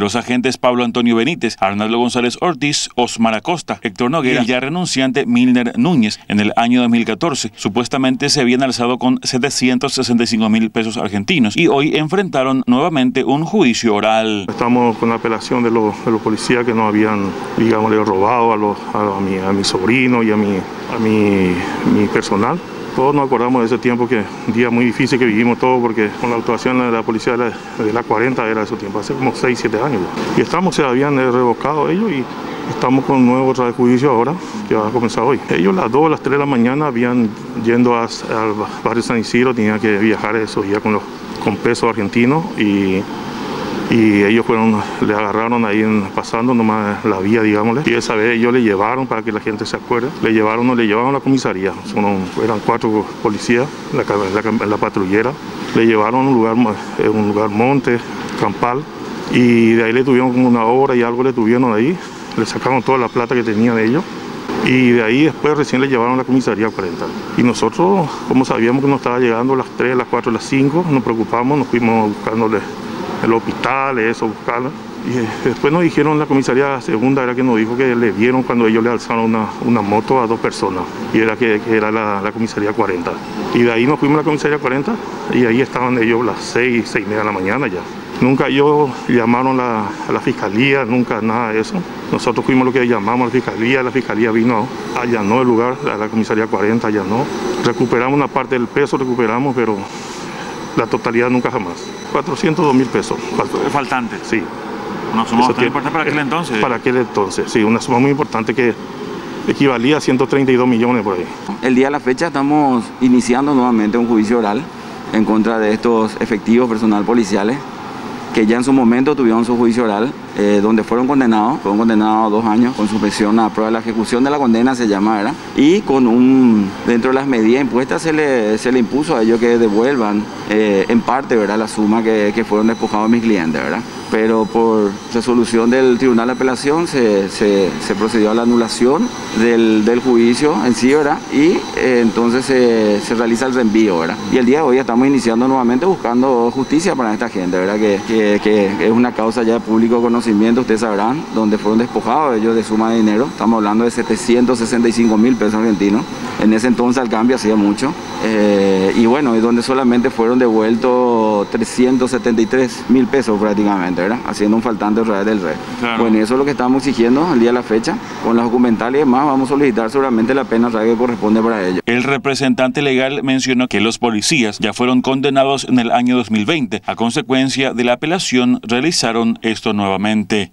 los agentes Pablo Antonio Benítez, Arnaldo González Ortiz, Osmar Acosta, Héctor Noguera y ya renunciante Milner Núñez en el año 2014. Supuestamente se habían alzado con 765 mil pesos argentinos y hoy enfrentaron nuevamente un juicio oral. Estamos con la apelación de los, policías que nos habían, digamos, robado a, los, a, mi, a mi sobrino y a mi, a mi, mi personal. Todos nos acordamos de ese tiempo, que un día muy difícil que vivimos todos, porque con la actuación de la policía de la, 40 era ese tiempo, hace como 6, 7 años. Y estamos, se habían revocado ellos y estamos con un nuevo otra juicio ahora, que va a comenzar hoy. Ellos a las 2, las 3 de la mañana habían yendo al barrio San Isidro, tenían que viajar esos días con, los, con pesos argentinos y y ellos fueron, le agarraron ahí pasando nomás la vía, digámosle, y esa vez ellos le llevaron, para que la gente se acuerde, le llevaron, le llevaron a la comisaría, eran cuatro policías, la, la, patrullera, le llevaron a un lugar, eh, un lugar monte, campal, y de ahí le tuvieron como una hora y algo le tuvieron ahí, le sacaron toda la plata que tenían ellos, y de ahí después recién le llevaron a la comisaría 40. Y nosotros, como sabíamos que nos estaba llegando a las 3, las 4, las 5, nos preocupamos, nos fuimos buscándole el hospital, eso, buscarla. Y eh, después nos dijeron la comisaría segunda, era que nos dijo que le vieron cuando ellos le alzaron una, una moto a dos personas, y era que, era la, comisaría 40. Y de ahí nos fuimos a la comisaría 40 y ahí estaban ellos las 6, 6 y media de la mañana ya. Nunca ellos llamaron a la fiscalía, nunca nada de eso. Nosotros fuimos lo que llamamos a la fiscalía, la fiscalía vino, allanó el lugar, a la comisaría 40 allanó. Recuperamos una parte del peso, recuperamos, pero la totalidad nunca jamás. 402 mil pesos. Faltante. Sí. Una suma muy importante para aquel entonces. Para aquel entonces, sí, una suma muy importante que equivalía a 132 millones por ahí. El día de la fecha estamos iniciando nuevamente un juicio oral en contra de estos efectivos personal policiales que ya en su momento tuvieron su juicio oral, eh, donde fueron condenados, fueron condenados a dos años con suspensión a prueba de la ejecución de la condena, se llama. Y con un, dentro de las medidas impuestas se le, se le impuso a ellos que devuelvan eh, en parte, ¿verdad? La suma que, que fueron despojados mis clientes, ¿verdad? Pero por resolución del Tribunal de Apelación se, procedió a la anulación del, juicio en sí, ¿verdad? Y eh, entonces se, realiza el reenvío, ¿verdad? Y el día de hoy estamos iniciando nuevamente buscando justicia para esta gente, ¿verdad? Que, que, es una causa ya de público conocimiento, ustedes sabrán, donde fueron despojados ellos de suma de dinero. Estamos hablando de 765 mil pesos argentinos. En ese entonces el cambio hacía mucho. Eh, y bueno, es donde solamente fueron devueltos 373 mil pesos prácticamente. Haciendo un faltante otra del rey. Bueno, eso es lo que estamos exigiendo el día de la fecha. Con las documentales y demás vamos a solicitar seguramente la pena que corresponde para ello. El representante legal mencionó que los policías ya fueron condenados en el año 2020. A consecuencia de la apelación realizaron esto nuevamente.